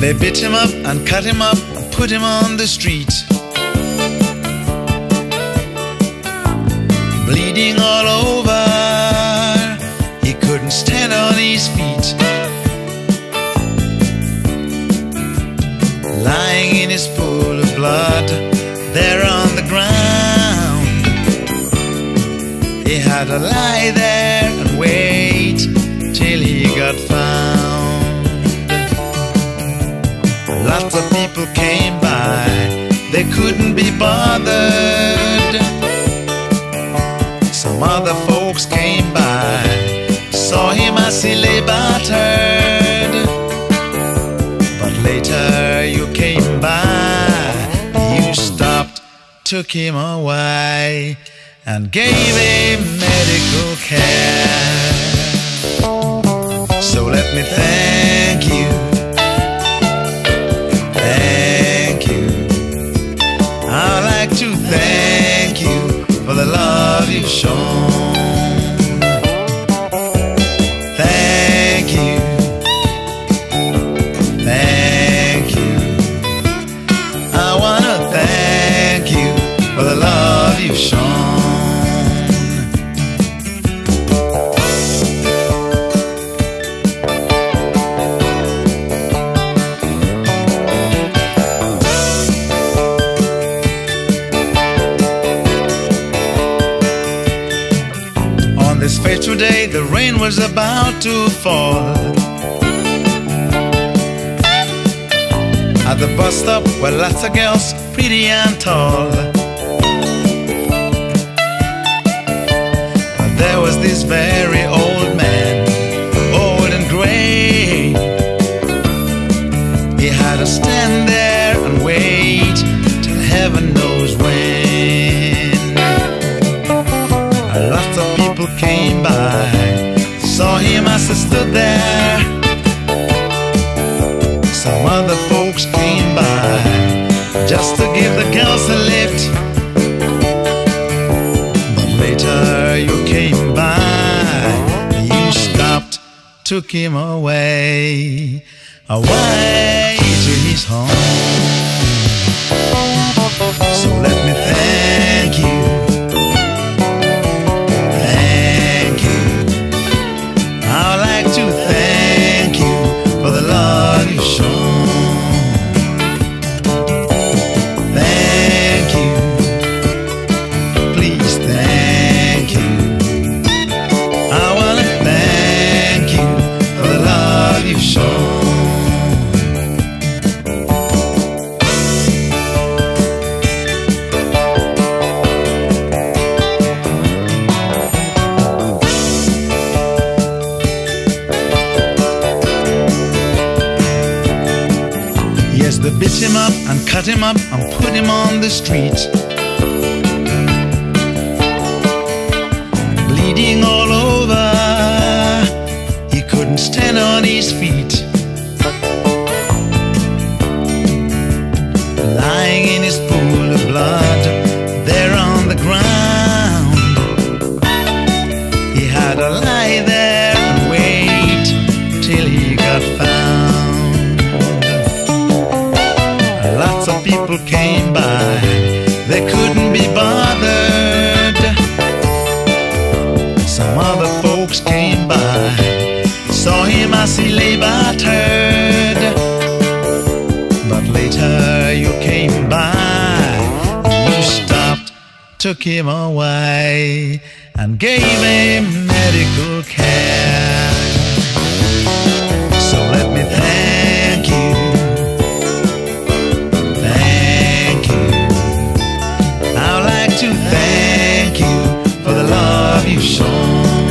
They beat him up and cut him up and put him on the street. Bleeding all over, he couldn't stand on his feet. Lying in his pool of blood, there on the ground. He had to lie there and wait till he got found. Lots of people came by, they couldn't be bothered. Some other folks came by, saw him as he lay battered. But later you came by, you stopped, took him away, and gave him medical care. So let me thank you've shown. On this fateful day, the rain was about to fall. At the bus stop were lots of girls, pretty and tall. Was this very old man, old and gray. He had to stand there and wait till heaven knows when. A lot of people came by, saw him as he stood there. Some other folks came by just to give the girls a lift. Took him away, away to his home. So let me thank you. Thank you. I'd like to thank you for the love you've shown. And cut him up and put him on the street. Bleeding all over, he couldn't stand on his feet. Lying in his pool of blood, people came by, they couldn't be bothered. Some other folks came by, saw him as he lay battered. But later you came by, you stopped, took him away, and gave him medical care. to thank you for the love you've shown.